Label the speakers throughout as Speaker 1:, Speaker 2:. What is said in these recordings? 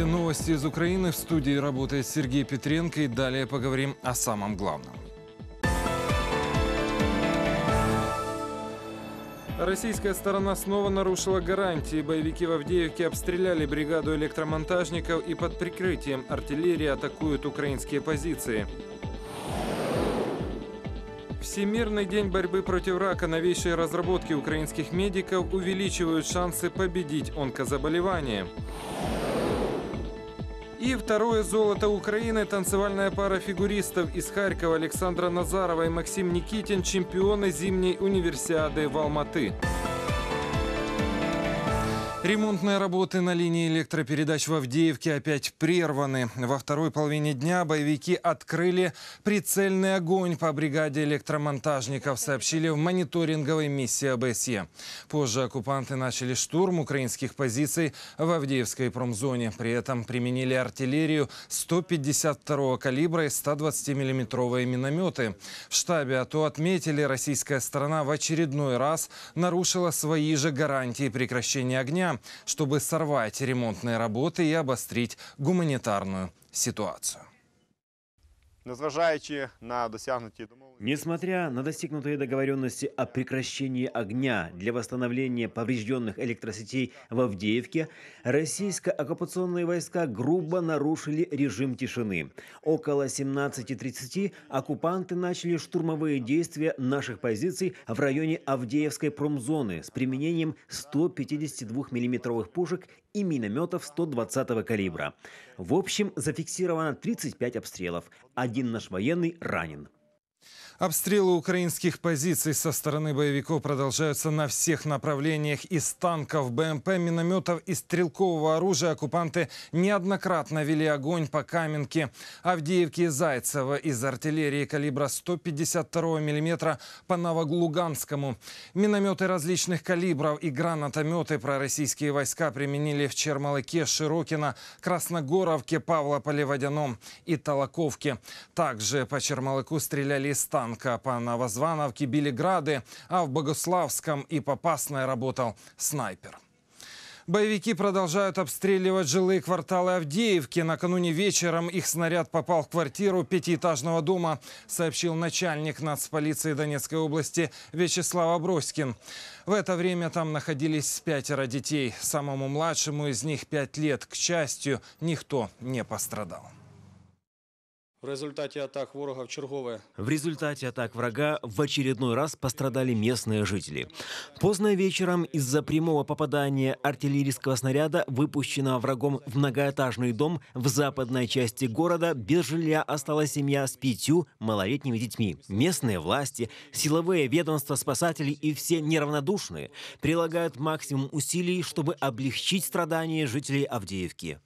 Speaker 1: Здравствуйте. Новости из Украины. В студии работает Сергей Петренко. И далее поговорим о самом главном. Российская сторона снова нарушила гарантии. Боевики в Авдеевке обстреляли бригаду электромонтажников и под прикрытием артиллерии атакуют украинские позиции. Всемирный день борьбы против рака новейшие разработки украинских медиков увеличивают шансы победить онкозаболевание. И второе золото Украины танцевальная пара фигуристов из Харькова Александра Назарова и Максим Никитин чемпионы зимней универсиады в Алматы. Ремонтные работы на линии электропередач в Авдеевке опять прерваны. Во второй половине дня боевики открыли прицельный огонь по бригаде электромонтажников, сообщили в мониторинговой миссии ОБСЕ. Позже оккупанты начали штурм украинских позиций в Авдеевской промзоне. При этом применили артиллерию 152 калибра и 120 миллиметровые минометы. В штабе АТО отметили, российская сторона в очередной раз нарушила свои же гарантии прекращения огня чтобы сорвать ремонтные работы и обострить гуманитарную ситуацию.
Speaker 2: Несмотря на достигнутые договоренности о прекращении огня для восстановления поврежденных электросетей в Авдеевке, российско-оккупационные войска грубо нарушили режим тишины. Около 17.30 оккупанты начали штурмовые действия наших позиций в районе Авдеевской промзоны с применением 152 миллиметровых пушек и минометов 120 калибра. В общем, зафиксировано 35 обстрелов. Один наш военный ранен.
Speaker 1: Обстрелы украинских позиций со стороны боевиков продолжаются на всех направлениях. Из танков, БМП, минометов и стрелкового оружия оккупанты неоднократно вели огонь по Каменке, Авдеевке и Зайцево из артиллерии калибра 152 мм по Новолуганскому. Минометы различных калибров и гранатометы пророссийские войска применили в Чермалыке, Широкино, Красногоровке, Павлополе-Водяном и Толоковке. Также по Чермалыку стреляли из танка. По Новозвановке били грады, а в Богославском и Попасной работал снайпер. Боевики продолжают обстреливать жилые кварталы Авдеевки. Накануне вечером их снаряд попал в квартиру пятиэтажного дома, сообщил начальник нацполиции Донецкой области Вячеслав Аброськин. В это время там находились пятеро детей. Самому младшему из них пять лет. К счастью, никто не пострадал.
Speaker 3: В результаті атак ворога в чергове
Speaker 2: В результате атак врага в очередной раз пострадали местные жители. Поздно вечером из-за прямого попадания артиллерийского снаряда, выпущенного врагом в многоэтажный дом в западной части города, без жилья осталась семья с пятью малолетними детьми. Местные власти, силовые ведомства, спасатели и все неравнодушные прилагают максимум усилий, чтобы облегчить страдания жителей Авдеевки.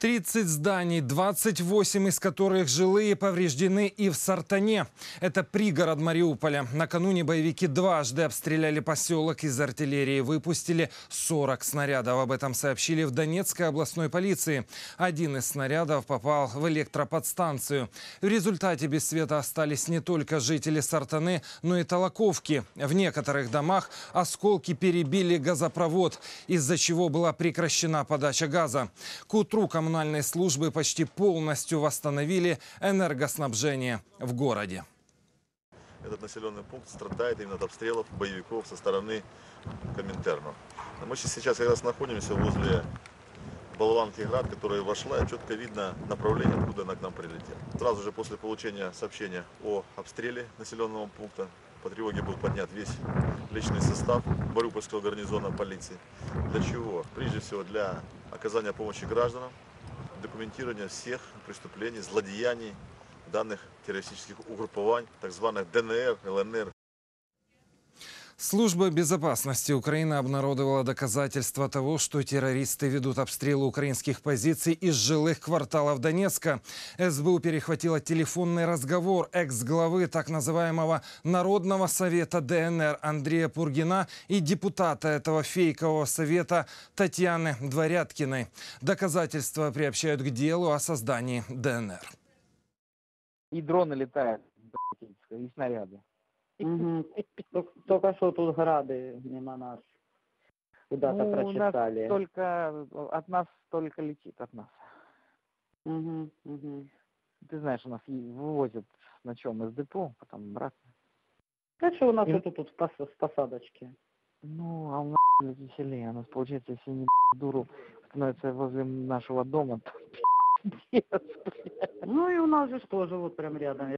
Speaker 1: 30 зданий, 28 из которых жилые, повреждены и в Сартане. Это пригород Мариуполя. Накануне боевики дважды обстреляли поселок из артиллерии. Выпустили 40 снарядов. Об этом сообщили в Донецкой областной полиции. Один из снарядов попал в электроподстанцию. В результате без света остались не только жители Сартаны, но и Толоковки. В некоторых домах осколки перебили газопровод, из-за чего была прекращена подача газа. К утру коммунальные службы почти полностью восстановили энергоснабжение в городе.
Speaker 4: Этот населенный пункт страдает именно от обстрелов боевиков со стороны Коминтерна. Мы сейчас как раз находимся возле болванки Град, которая вошла, и четко видно направление, откуда она к нам прилетела. Сразу же после получения сообщения о обстреле населенного пункта по тревоге был поднят весь личный состав Мариупольского гарнизона полиции. Для чего? Прежде всего для оказания помощи гражданам, документирования всех преступлений, злодеяний данных террористических угруппований, так званых ДНР, ЛНР,
Speaker 1: Служба безопасности Украины обнародовала доказательства того, что террористы ведут обстрелы украинских позиций из жилых кварталов Донецка. СБУ перехватила телефонный разговор экс-главы так называемого Народного совета ДНР Андрея Пургина и депутата этого фейкового совета Татьяны Дворяткиной. Доказательства приобщают к делу о создании ДНР.
Speaker 5: И дроны летают, и снаряды.
Speaker 6: Угу. Тільки що тут гради мимо нас. куда-то
Speaker 5: Ну, у нас
Speaker 6: прочесали.
Speaker 5: только э, от нас только летит от нас.
Speaker 6: Мгм, мгм.
Speaker 5: Ты знаешь, у нас вывозят на чем из депо, потом обратно.
Speaker 6: А что у нас
Speaker 5: И-
Speaker 6: это тут в пос- в посадочке?
Speaker 5: Ну, а у нас веселее. У нас, получается, если не дуру становится возле нашего дома, то блядь.
Speaker 6: Ну и у нас же тоже вот прям рядом.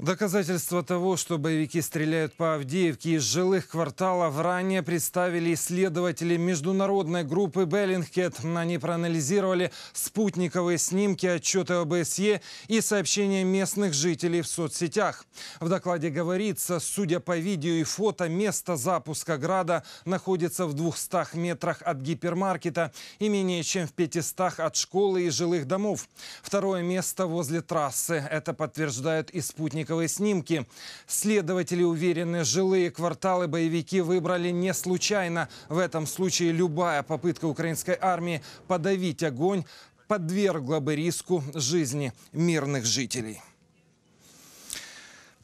Speaker 1: Доказательства того, что боевики стреляют по Авдеевке из жилых кварталов, ранее представили исследователи международной группы Беллингкет. Они проанализировали спутниковые снимки, отчеты ОБСЕ и сообщения местных жителей в соцсетях. В докладе говорится, судя по видео и фото, место запуска града находится в 200 метрах от гипермаркета и менее чем в 500 от школы и жилых домов. Второе место возле трассы. Это подтверждают и спутниковые снимки. Следователи уверены, жилые кварталы боевики выбрали не случайно. В этом случае любая попытка украинской армии подавить огонь подвергла бы риску жизни мирных жителей.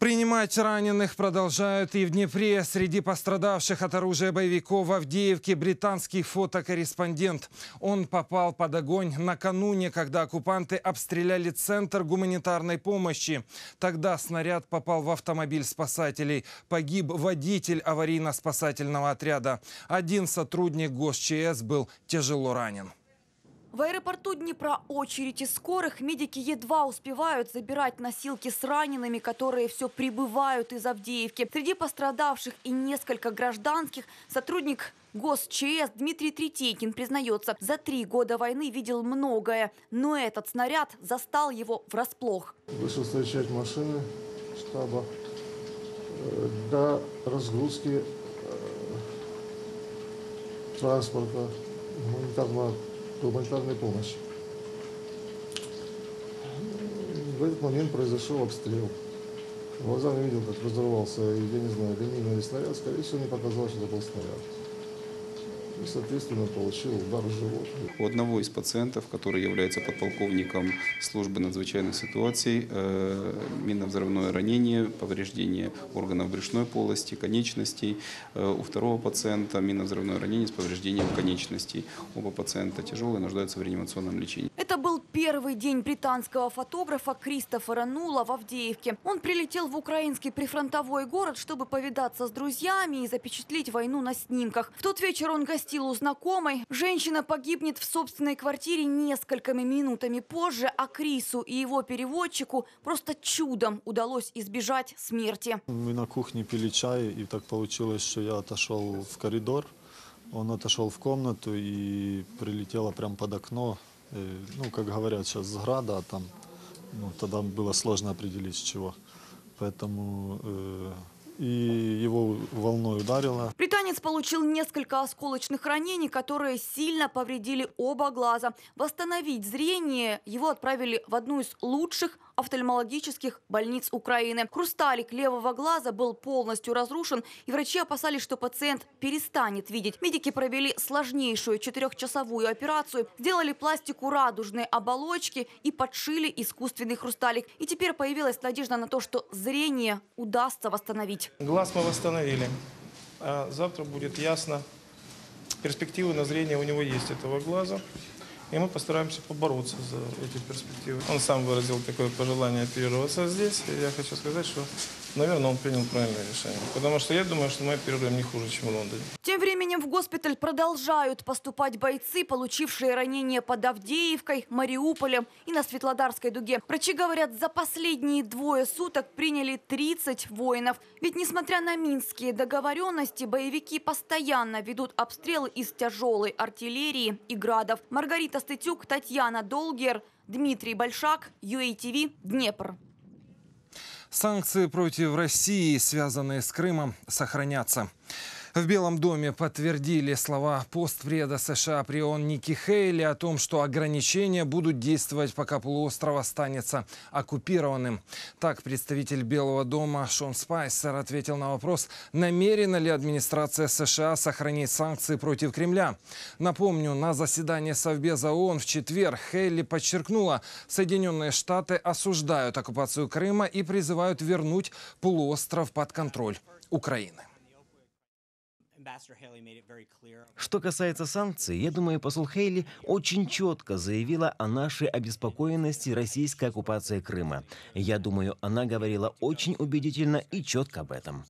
Speaker 1: Принимать раненых продолжают и в Днепре. Среди пострадавших от оружия боевиков в Авдеевке британский фотокорреспондент. Он попал под огонь накануне, когда оккупанты обстреляли центр гуманитарной помощи. Тогда снаряд попал в автомобиль спасателей. Погиб водитель аварийно-спасательного отряда. Один сотрудник ГосЧС был тяжело ранен.
Speaker 7: В аэропорту Днепра очередь из скорых. Медики едва успевают забирать носилки с ранеными, которые все прибывают из Авдеевки. Среди пострадавших и несколько гражданских. Сотрудник ГосЧС Дмитрий Третейкин признается, за три года войны видел многое. Но этот снаряд застал его врасплох.
Speaker 8: Вышел встречать машины штаба э, до разгрузки э, транспорта гуманитарного, гуманитарной помощи. В этот момент произошел обстрел. Глазами видел, как разорвался, я не знаю, линейный снаряд. Скорее всего, мне показалось, что это был снаряд. И, соответственно, получил удар в живот.
Speaker 9: У одного из пациентов, который является подполковником службы надзвычайных ситуаций, э, минно-взрывное ранение, повреждение органов брюшной полости, конечностей. Э, У второго пациента минно-взрывное ранение с повреждением конечностей. Оба пациента тяжелые, нуждаются в реанимационном лечении.
Speaker 7: Это был первый день британского фотографа Кристофера Нула в Авдеевке. Он прилетел в украинский прифронтовой город, чтобы повидаться с друзьями и запечатлеть войну на снимках. В тот вечер он гостил у знакомой. Женщина погибнет в собственной квартире несколькими минутами позже, а Крису и его переводчику просто чудом удалось избежать смерти.
Speaker 8: Мы на кухне пили чай, и так получилось, что я отошел в коридор, он отошел в комнату и прилетело прямо под окно. Э, Ну, как говорят сейчас, с а там, ну, тогда было сложно определить, с чего. Поэтому э, и его волной ударило.
Speaker 7: Британец получил несколько осколочных ранений, которые сильно повредили оба глаза. Восстановить зрение его отправили в одну из лучших офтальмологических больниц Украины. Хрусталик левого глаза был полностью разрушен, и врачи опасались, что пациент перестанет видеть. Медики провели сложнейшую четырехчасовую операцию, сделали пластику радужной оболочки и подшили искусственный хрусталик. И теперь появилась надежда на то, что зрение удастся восстановить.
Speaker 10: Глаз мы восстановили. А завтра будет ясно. Перспективы на зрение у него есть этого глаза. И мы постараемся побороться за эти перспективы. Он сам выразил такое пожелание оперироваться здесь. И я хочу сказать, что, наверное, он принял правильное решение. Потому что я думаю, что мы оперируем не хуже, чем в Лондоне.
Speaker 7: Тем временем в госпиталь продолжают поступать бойцы, получившие ранения под Авдеевкой, Мариуполем и на Светлодарской дуге. Врачи говорят, за последние двое суток приняли 30 воинов. Ведь несмотря на минские договоренности, боевики постоянно ведут обстрелы из тяжелой артиллерии и градов. Маргарита Стытюк, Татьяна Долгер, Дмитрий Большак, UATV, Днепр.
Speaker 1: Санкции против России, связанные с Крымом, сохранятся. В Белом доме подтвердили слова постпреда США при ООН Ники Хейли о том, что ограничения будут действовать, пока полуостров останется оккупированным. Так представитель Белого дома Шон Спайсер ответил на вопрос, намерена ли администрация США сохранить санкции против Кремля. Напомню, на заседании Совбеза ООН в четверг Хейли подчеркнула, Соединенные Штаты осуждают оккупацию Крыма и призывают вернуть полуостров под контроль Украины.
Speaker 2: Что касается санкций, я думаю, посол Хейли очень четко заявила о нашей обеспокоенности российской оккупацией Крыма. Я думаю, она говорила очень убедительно и четко об этом.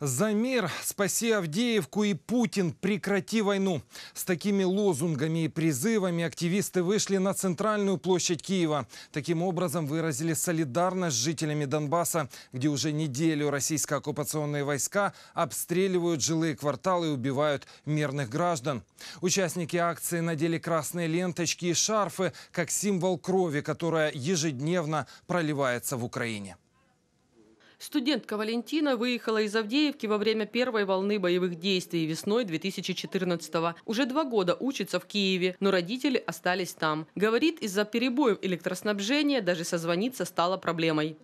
Speaker 1: За мир, спаси Авдеевку и Путин, прекрати войну. С такими лозунгами и призывами активисты вышли на центральную площадь Киева. Таким образом выразили солидарность с жителями Донбасса, где уже неделю российские оккупационные войска обстреливают жилые кварталы и убивают мирных граждан. Участники акции надели красные ленточки и шарфы, как символ крови, которая ежедневно проливается в Украине.
Speaker 11: Студентка Валентина выехала из Авдеевки во время первой волны боевых действий весной 2014-го. Уже два года учится в Киеве, но родители остались там. Говорит, из-за перебоев электроснабжения даже созвониться стало проблемой.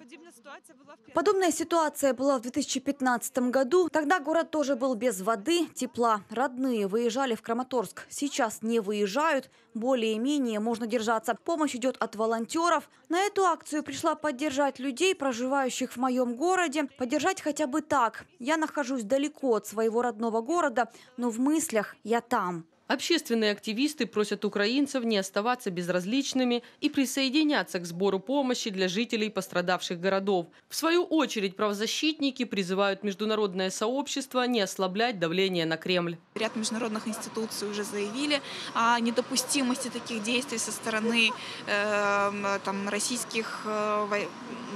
Speaker 12: Подобная ситуация была в 2015 году. Тогда город тоже был без воды, тепла. Родные выезжали в Краматорск. Сейчас не выезжают. Более-менее можно держаться. Помощь идет от волонтеров. На эту акцию пришла поддержать людей, проживающих в моем городе. Поддержать хотя бы так. Я нахожусь далеко от своего родного города, но в мыслях я там.
Speaker 11: Общественные активисты просят украинцев не оставаться безразличными и присоединяться к сбору помощи для жителей пострадавших городов. В свою очередь правозащитники призывают международное сообщество не ослаблять давление на Кремль.
Speaker 13: Ряд международных институций уже заявили о недопустимости таких действий со стороны э, там, российских, э,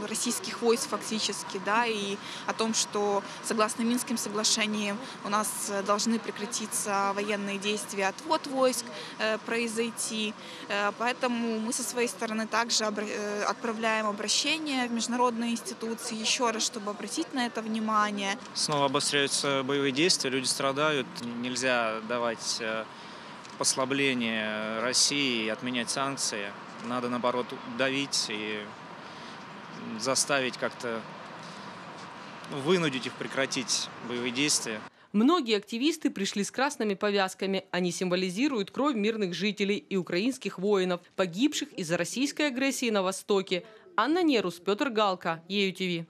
Speaker 13: российских войск фактически, да, и о том, что согласно Минским соглашениям у нас должны прекратиться военные действия отвод войск э, произойти. Э, поэтому мы со своей стороны также э, отправляем обращение в международные институции еще раз, чтобы обратить на это внимание.
Speaker 14: Снова обостряются боевые действия, люди страдают. Нельзя давать послабление России и отменять санкции. Надо, наоборот, давить и заставить как-то вынудить их прекратить боевые действия.
Speaker 11: Многие активисты пришли с красными повязками. Они символизируют кровь мирных жителей и украинских воинов, погибших из-за российской агрессии на Востоке. Анна Нерус, Петр Галка, ЕЮТВ.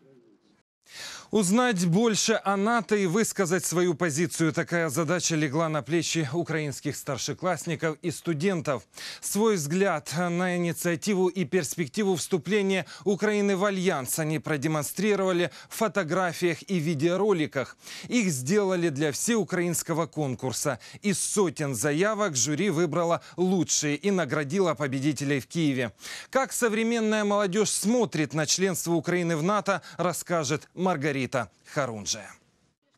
Speaker 1: Узнать больше о НАТО и высказать свою позицию. Такая задача легла на плечи украинских старшеклассников и студентов. Свой взгляд на инициативу и перспективу вступления Украины в Альянс они продемонстрировали в фотографиях и видеороликах. Их сделали для всеукраинского конкурса. Из сотен заявок жюри выбрало лучшие и наградило победителей в Киеве. Как современная молодежь смотрит на членство Украины в НАТО, расскажет Маргарита Харунжия.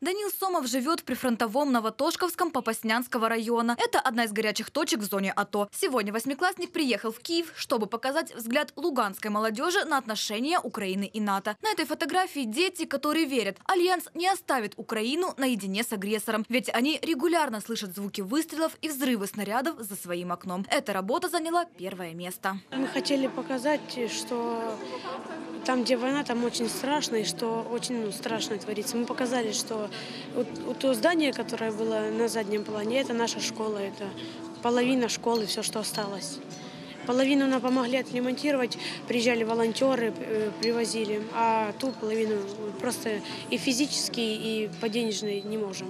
Speaker 12: Данил Сомов живет в прифронтовом Новотошковском Попаснянского района. Это одна из горячих точек в зоне АТО. Сегодня восьмиклассник приехал в Киев, чтобы показать взгляд луганской молодежи на отношения Украины и НАТО. На этой фотографии дети, которые верят, Альянс не оставит Украину наедине с агрессором. Ведь они регулярно слышат звуки выстрелов и взрывы снарядов за своим окном. Эта работа заняла первое место.
Speaker 15: Мы хотели показать, что там, где война, там очень страшно, и что очень ну, страшно творится. Мы показали, что вот, вот то здание, которое было на заднем плане, это наша школа, это половина школы, все, что осталось. Половину нам помогли отремонтировать, приезжали волонтеры, э, привозили, а ту половину просто и физически, и по денежной не можем.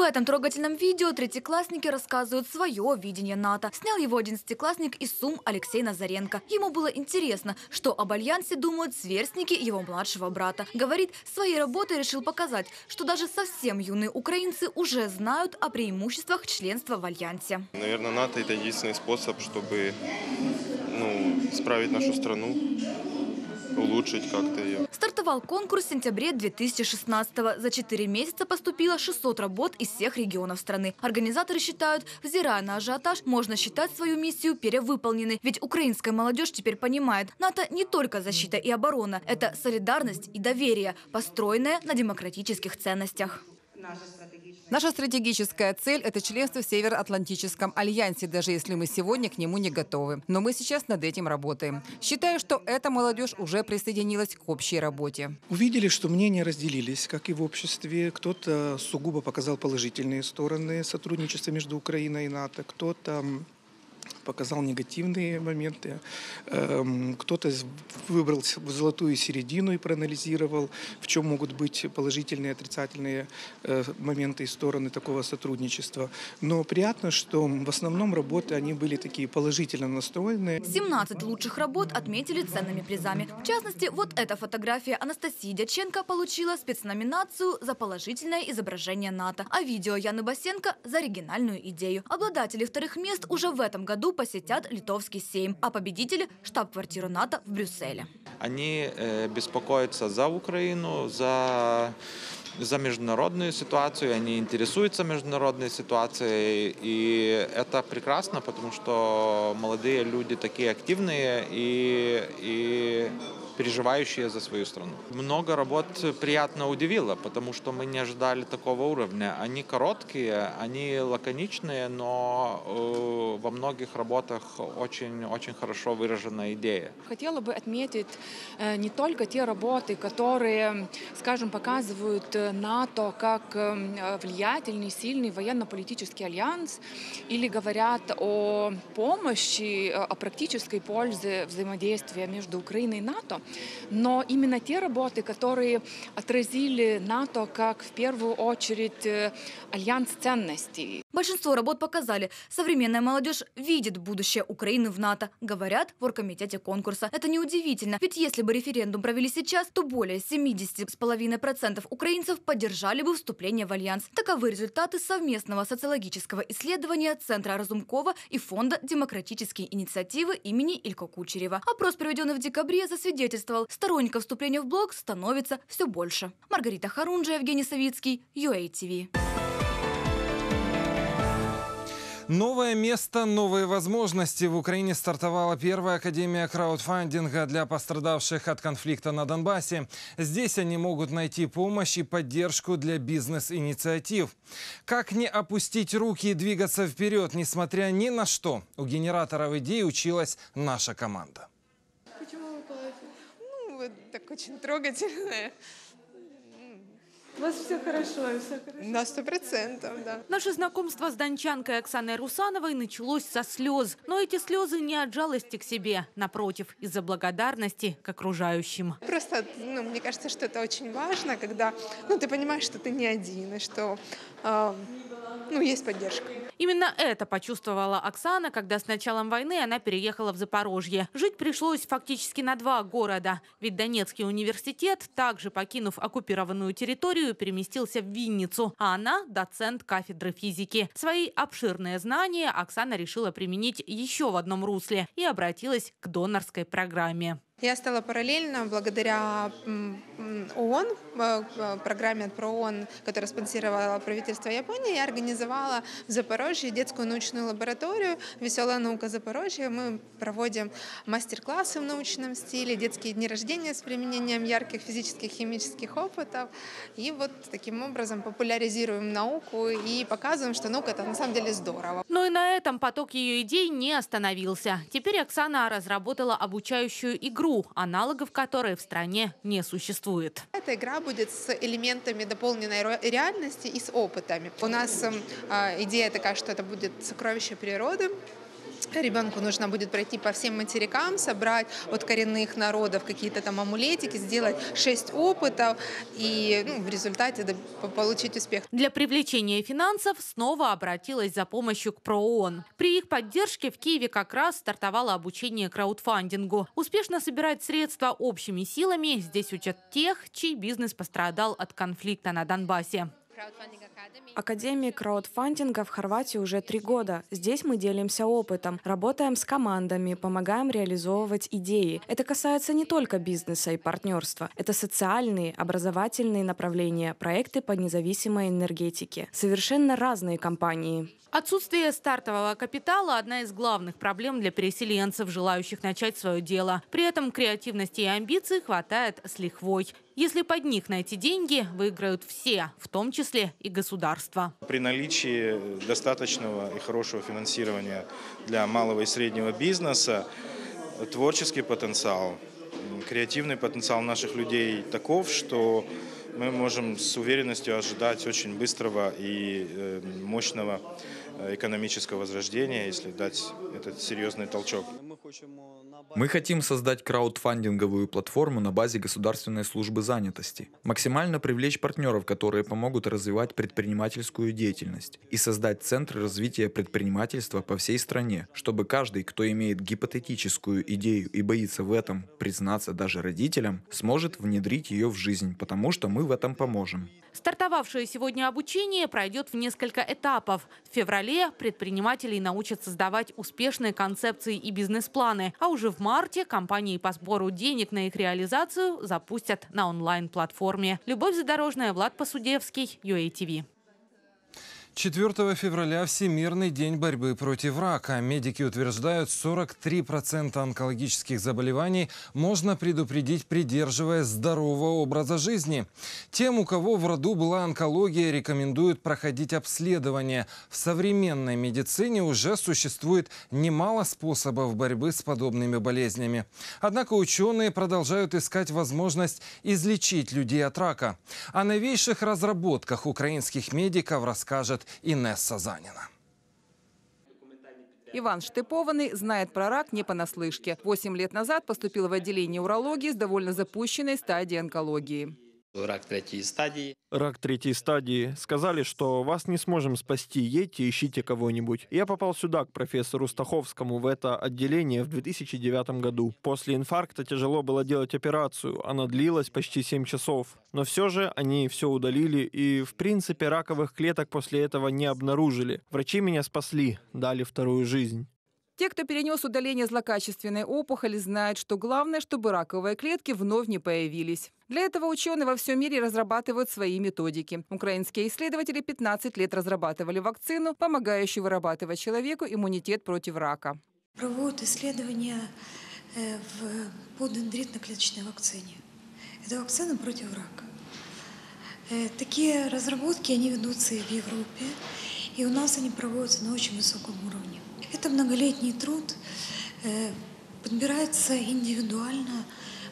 Speaker 12: В этом трогательном видео третьеклассники рассказывают свое видение НАТО. Снял его одиннадцатиклассник из Сум Алексей Назаренко. Ему было интересно, что об Альянсе думают сверстники его младшего брата. Говорит, своей работой решил показать, что даже совсем юные украинцы уже знают о преимуществах членства в Альянсе.
Speaker 16: Наверное, НАТО – это единственный способ, чтобы ну, справить нашу страну улучшить как-то ее.
Speaker 12: Стартовал конкурс в сентябре 2016-го. За 4 месяца поступило 600 работ из всех регионов страны. Организаторы считают, взирая на ажиотаж, можно считать свою миссию перевыполненной. Ведь украинская молодежь теперь понимает, НАТО не только защита и оборона, это солидарность и доверие, построенное на демократических ценностях.
Speaker 17: Наша стратегическая цель – это членство в Североатлантическом альянсе, даже если мы сегодня к нему не готовы. Но мы сейчас над этим работаем. Считаю, что эта молодежь уже присоединилась к общей работе.
Speaker 18: Увидели, что мнения разделились, как и в обществе. Кто-то сугубо показал положительные стороны сотрудничества между Украиной и НАТО, кто-то показал негативные моменты. Эм, Кто-то выбрал золотую середину и проанализировал, в чем могут быть положительные и отрицательные э, моменты и стороны такого сотрудничества. Но приятно, что в основном работы, они были такие положительно настроенные.
Speaker 12: 17 лучших работ отметили ценными призами. В частности, вот эта фотография Анастасии Дяченко получила спецноминацию за положительное изображение НАТО, а видео Яны Басенко за оригинальную идею. Обладатели вторых мест уже в этом году посетят Литовский сейм, а победители – штаб-квартиру НАТО в Брюсселе.
Speaker 19: Они э, беспокоятся за Украину, за, за международную ситуацию, они интересуются международной ситуацией, и это прекрасно, потому что молодые люди такие активные и, и переживающие за свою страну. Много работ приятно удивило, потому что мы не ожидали такого уровня. Они короткие, они лаконичные, но э, во многих работах очень-очень хорошо выражена идея.
Speaker 20: Хотела бы отметить э, не только те работы, которые, скажем, показывают э, НАТО как э, влиятельный, сильный военно-политический альянс или говорят о помощи, э, о практической пользе взаимодействия между Украиной и НАТО, но именно те работы, которые отразили НАТО как в первую очередь э, альянс ценностей,
Speaker 12: Большинство работ показали, современная молодежь видит будущее Украины в НАТО, говорят в оргкомитете конкурса. Это неудивительно, ведь если бы референдум провели сейчас, то более 70,5% украинцев поддержали бы вступление в альянс. Таковы результаты совместного социологического исследования Центра Разумкова и Фонда демократические инициативы имени Илько Кучерева. Опрос, проведенный в декабре, засвидетельствовал, сторонников вступления в блок становится все больше. Маргарита Харунжа, Евгений Савицкий, UATV.
Speaker 1: Новое место, новые возможности. В Украине стартовала первая академия краудфандинга для пострадавших от конфликта на Донбассе. Здесь они могут найти помощь и поддержку для бизнес-инициатив. Как не опустить руки и двигаться вперед, несмотря ни на что? У генераторов идей училась наша команда.
Speaker 21: Почему вы плачете? Вы так очень трогательная. У вас все хорошо, все хорошо. На сто процентов, да.
Speaker 22: Наше знакомство с дончанкой Оксаной Русановой началось со слез. Но эти слезы не от жалости к себе, напротив, из-за благодарности к окружающим.
Speaker 21: Просто, ну, мне кажется, что это очень важно, когда, ну, ты понимаешь, что ты не один, и что, э, ну, есть поддержка.
Speaker 22: Именно это почувствовала Оксана, когда с началом войны она переехала в Запорожье. Жить пришлось фактически на два города. Ведь Донецкий университет, также покинув оккупированную территорию, переместился в Винницу. А она – доцент кафедры физики. Свои обширные знания Оксана решила применить еще в одном русле и обратилась к донорской программе.
Speaker 21: Я стала параллельно, благодаря ООН, э, э, программе от ПРООН, которая спонсировала правительство Японии, я организовала в Запорожье детскую научную лабораторию «Веселая наука Запорожья». Мы проводим мастер-классы в научном стиле, детские дни рождения с применением ярких физических, химических опытов. И вот таким образом популяризируем науку и показываем, что наука – это на самом деле здорово.
Speaker 22: Но и на этом поток ее идей не остановился. Теперь Оксана разработала обучающую игру, аналогов которой в стране не существует.
Speaker 21: Эта игра будет с элементами дополненной ре- реальности и с опытами. У нас эм, а, идея такая, что это будет сокровище природы. Ребенку нужно будет пройти по всем материкам, собрать от коренных народов какие-то там амулетики, сделать шесть опытов и ну, в результате получить успех.
Speaker 22: Для привлечения финансов снова обратилась за помощью к ПРООН. При их поддержке в Киеве как раз стартовало обучение краудфандингу. Успешно собирать средства общими силами здесь учат тех, чей бизнес пострадал от конфликта на Донбассе.
Speaker 23: Академии краудфандинга в Хорватии уже три года. Здесь мы делимся опытом, работаем с командами, помогаем реализовывать идеи. Это касается не только бизнеса и партнерства. Это социальные, образовательные направления, проекты по независимой энергетике. Совершенно разные компании.
Speaker 22: Отсутствие стартового капитала – одна из главных проблем для переселенцев, желающих начать свое дело. При этом креативности и амбиций хватает с лихвой. Если под них найти деньги, выиграют все, в том числе и государство.
Speaker 10: При наличии достаточного и хорошего финансирования для малого и среднего бизнеса творческий потенциал, креативный потенциал наших людей таков, что мы можем с уверенностью ожидать очень быстрого и э, мощного экономического возрождения, если дать этот серьезный толчок.
Speaker 24: Мы хотим создать краудфандинговую платформу на базе Государственной службы занятости, максимально привлечь партнеров, которые помогут развивать предпринимательскую деятельность и создать центры развития предпринимательства по всей стране, чтобы каждый, кто имеет гипотетическую идею и боится в этом признаться даже родителям, сможет внедрить ее в жизнь, потому что мы в этом поможем.
Speaker 22: Стартовавшее сегодня обучение пройдет в несколько этапов. В феврале предпринимателей научат создавать успешные концепции и бизнес-планы, а уже в марте компании по сбору денег на их реализацию запустят на онлайн-платформе. Любовь Задорожная, Влад Посудевский, UATV.
Speaker 1: 4 февраля – Всемирный день борьбы против рака. Медики утверждают, 43% онкологических заболеваний можно предупредить, придерживаясь здорового образа жизни. Тем, у кого в роду была онкология, рекомендуют проходить обследование. В современной медицине уже существует немало способов борьбы с подобными болезнями. Однако ученые продолжают искать возможность излечить людей от рака. О новейших разработках украинских медиков расскажет Инесса Занина.
Speaker 17: Иван Штепованный знает про рак не понаслышке. Восемь лет назад поступил в отделение урологии с довольно запущенной стадией онкологии.
Speaker 25: Рак третьей стадии.
Speaker 26: Рак третьей стадии. Сказали, что вас не сможем спасти, едьте, ищите кого-нибудь. Я попал сюда, к профессору Стаховскому, в это отделение в 2009 году. После инфаркта тяжело было делать операцию. Она длилась почти 7 часов. Но все же они все удалили и, в принципе, раковых клеток после этого не обнаружили. Врачи меня спасли, дали вторую жизнь.
Speaker 17: Те, кто перенес удаление злокачественной опухоли, знают, что главное, чтобы раковые клетки вновь не появились. Для этого ученые во всем мире разрабатывают свои методики. Украинские исследователи 15 лет разрабатывали вакцину, помогающую вырабатывать человеку иммунитет против рака.
Speaker 27: Проводят исследования э, в, по дендритно-клеточной вакцине. Это вакцина против рака. Э, такие разработки, они ведутся и в Европе, и у нас они проводятся на очень высоком уровне. Это многолетний труд, э, подбирается индивидуально,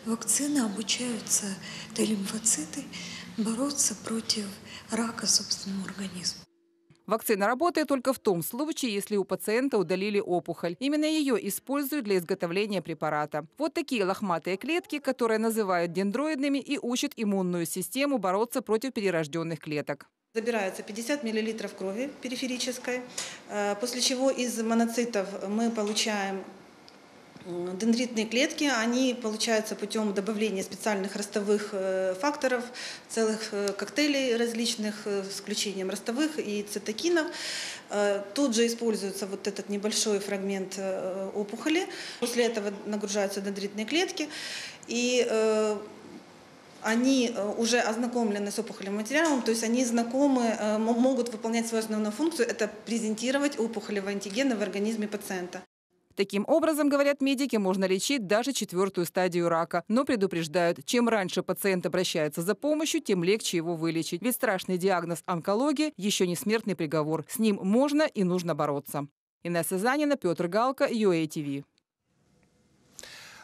Speaker 27: вакцины обучаются Т-лимфоциты бороться против рака собственного организма.
Speaker 17: Вакцина работает только в том случае, если у пациента удалили опухоль. Именно ее используют для изготовления препарата. Вот такие лохматые клетки, которые называют дендроидными и учат иммунную систему бороться против перерожденных клеток.
Speaker 28: Забирается 50 мл крови периферической, э, после чего из моноцитов мы получаем дендритные клетки, они получаются путем добавления специальных ростовых э, факторов, целых э, коктейлей различных с включением ростовых и цитокинов. Тут же используется вот этот небольшой фрагмент опухоли. После этого нагружаются дендритные клетки. И они уже ознакомлены с опухолевым материалом, то есть они знакомы, могут выполнять свою основную функцию, это презентировать опухолевые антигены в организме пациента.
Speaker 17: Таким образом, говорят медики, можно лечить даже четвертую стадию рака. Но предупреждают, чем раньше пациент обращается за помощью, тем легче его вылечить. Ведь страшный диагноз онкология еще не смертный приговор. С ним можно и нужно бороться. Инесса Занина, Петр Галка, UATV.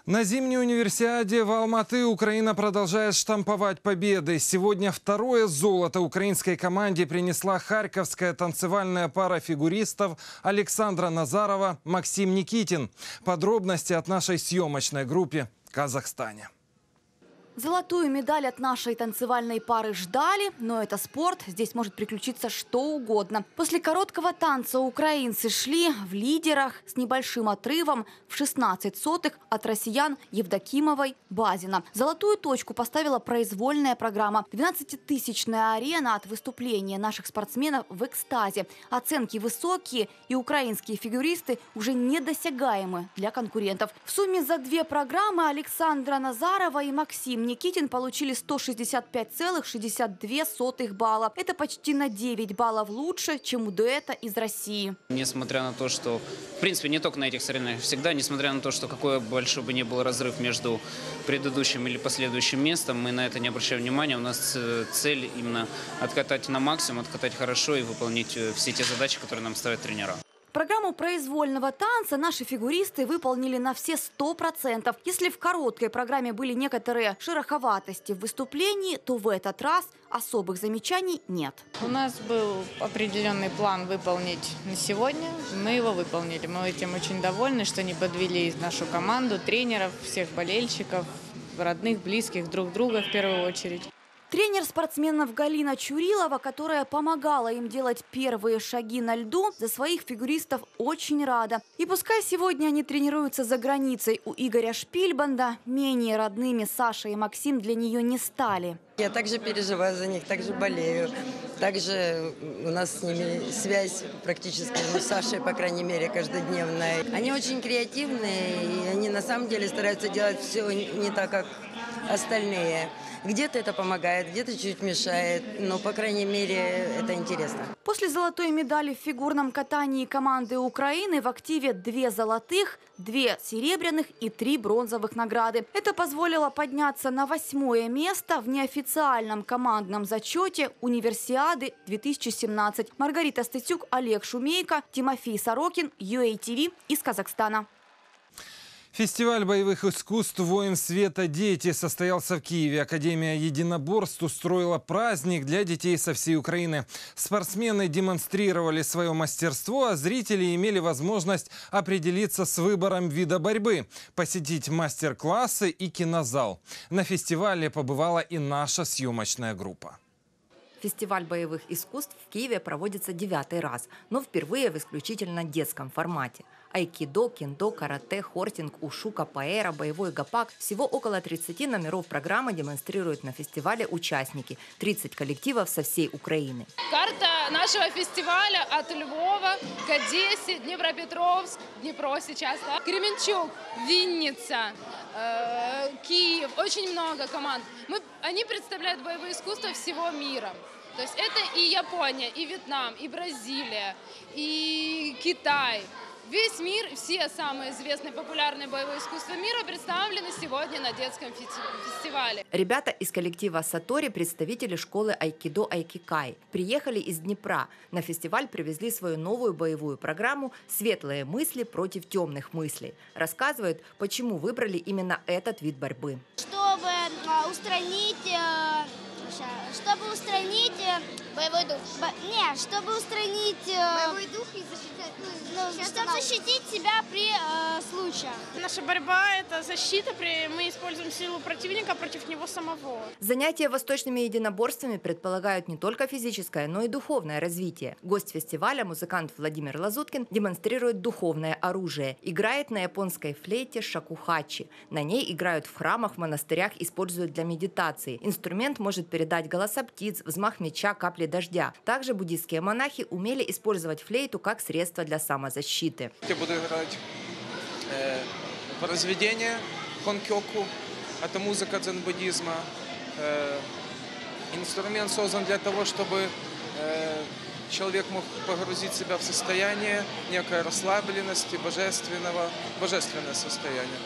Speaker 1: На зимней универсиаде в Алматы Украина продолжает штамповать победы. Сегодня второе золото украинской команде принесла харьковская танцевальная пара фигуристов Александра Назарова, Максим Никитин. Подробности от нашей съемочной группе Казахстане.
Speaker 7: Золотую медаль от нашей танцевальной пары ждали, но это спорт, здесь может приключиться что угодно. После короткого танца украинцы шли в лидерах с небольшим отрывом в 16 сотых от россиян Евдокимовой Базина. Золотую точку поставила произвольная программа. 12-тысячная арена от выступления наших спортсменов в экстазе. Оценки высокие, и украинские фигуристы уже недосягаемы для конкурентов. В сумме за две программы Александра Назарова и Максим Никитин получили 165,62 балла. Это почти на 9 баллов лучше, чем у дуэта из России.
Speaker 14: Несмотря на то, что, в принципе, не только на этих соревнованиях, всегда, несмотря на то, что какой большой бы ни был разрыв между предыдущим или последующим местом, мы на это не обращаем внимания. У нас э, цель именно откатать на максимум, откатать хорошо и выполнить э, все те задачи, которые нам ставят тренера.
Speaker 7: Программу произвольного танца наши фигуристы выполнили на все 100%. Если в короткой программе были некоторые шероховатости в выступлении, то в этот раз особых замечаний нет.
Speaker 29: У нас был определенный план выполнить на сегодня. Мы его выполнили. Мы этим очень довольны, что не подвели нашу команду, тренеров, всех болельщиков, родных, близких друг друга в первую очередь.
Speaker 7: Тренер спортсменов Галина Чурилова, которая помогала им делать первые шаги на льду, за своих фигуристов очень рада. И пускай сегодня они тренируются за границей у Игоря Шпильбанда, менее родными Саша и Максим для нее не стали.
Speaker 13: Я также переживаю за них, также болею. Также у нас с ними связь практически, ну, с Сашей, по крайней мере, каждодневная. Они очень креативные, и они на самом деле стараются делать все не так, как остальные. Где-то это помогает, где-то чуть мешает, но, по крайней мере, это интересно.
Speaker 7: После золотой медали в фигурном катании команды Украины в активе две золотых, две серебряных и три бронзовых награды. Это позволило подняться на восьмое место в неофициальном командном зачете Универсиады 2017. Маргарита Стыцюк, Олег Шумейко, Тимофей Сорокин, UATV из Казахстана.
Speaker 1: Фестиваль боевых искусств «Воин света. Дети» состоялся в Киеве. Академия единоборств устроила праздник для детей со всей Украины. Спортсмены демонстрировали свое мастерство, а зрители имели возможность определиться с выбором вида борьбы, посетить мастер-классы и кинозал. На фестивале побывала и наша съемочная группа.
Speaker 30: Фестиваль боевых искусств в Киеве проводится девятый раз, но впервые в исключительно детском формате. Айкидо, кендо, карате, хортинг, ушу, капоэра, боевой гапак. Всего около 30 номеров программы демонстрируют на фестивале участники. 30 коллективов со всей Украины.
Speaker 31: Карта нашего фестиваля от Львова к Одессе, Днепропетровск, Днепро сейчас, да? Кременчук, Винница, э, Киев. Очень много команд. Мы, они представляют боевое искусство всего мира. То есть это и Япония, и Вьетнам, и Бразилия, и Китай – Весь мир, все самые известные популярные боевые искусства мира представлены сегодня на детском фестивале.
Speaker 30: Ребята из коллектива Сатори, представители школы Айкидо Айкикай, приехали из Днепра. На фестиваль привезли свою новую боевую программу «Светлые мысли против темных мыслей». Рассказывают, почему выбрали именно этот вид борьбы.
Speaker 32: Чтобы а, устранить э, чтобы устранить э, боевой дух. Бо... Не, чтобы устранить э, боевой дух и защитить, ну, ну, чтобы защитить себя при э, случаях.
Speaker 33: Наша борьба это защита, при мы используем силу противника против него самого.
Speaker 30: Занятия восточными единоборствами предполагают не только физическое, но и духовное развитие. Гость фестиваля, музыкант Владимир Лазуткин, демонстрирует духовное оружие. Играет на японской флейте шакухачи. На ней играют в храмах, в монастырях, используют для медитации. Инструмент может передать голоса птиц, взмах меча, капли дождя. Также буддийские монахи умели использовать флейту как средство для самозащиты.
Speaker 34: Я буду играть э, произведение хонкёку. Это музыка дзен-буддизма. Э, инструмент создан для того, чтобы э, человек мог погрузить себя в состояние некой расслабленности, божественного, божественное состояние.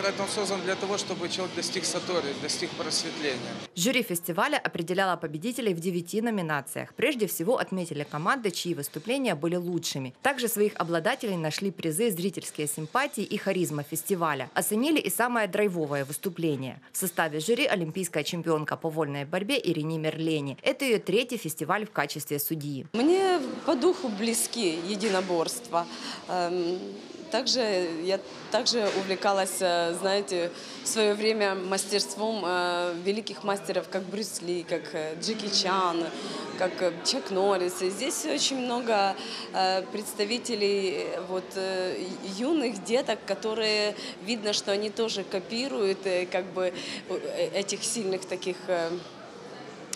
Speaker 34: Вероятно, он создан для того, чтобы человек достиг сатори, достиг просветления.
Speaker 30: Жюри фестиваля определяло победителей в девяти номинациях. Прежде всего отметили команды, чьи выступления были лучшими. Также своих обладателей нашли призы «Зрительские симпатии» и «Харизма фестиваля». Оценили и самое драйвовое выступление. В составе жюри олимпийская чемпионка по вольной борьбе Ирине Мерлени. Это ее третий фестиваль в качестве судьи.
Speaker 35: Мне по духу близки единоборства. Также я также увлекалась, э, знаете, в свое время мастерством э, великих мастеров, как Брюс Ли, как э, Джеки Чан, как Чак Норрис. И здесь очень много представителей вот, юных деток, которые видно, что они тоже копируют как бы этих сильных таких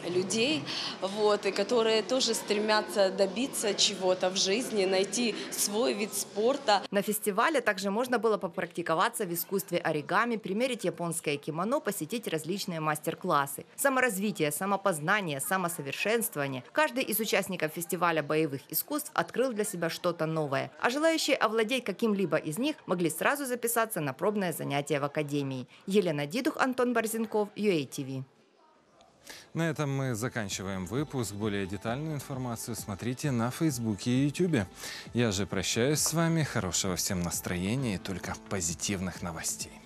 Speaker 35: людей, вот, и которые тоже стремятся добиться чего-то в жизни, найти свой вид спорта.
Speaker 30: На фестивале также можно было попрактиковаться в искусстве оригами, примерить японское кимоно, посетить различные мастер-классы. Саморазвитие, самопознание, самосовершенствование. Каждый из участников фестиваля боевых искусств открыл для себя что-то новое, а желающие овладеть каким-либо из них могли сразу записаться на пробное занятие в академии. Елена Дидух, Антон Борзенков, UATV.
Speaker 1: На этом мы заканчиваем выпуск. Более детальную информацию смотрите на Фейсбуке и Ютубе. Я же прощаюсь с вами. Хорошего всем настроения и только позитивных новостей.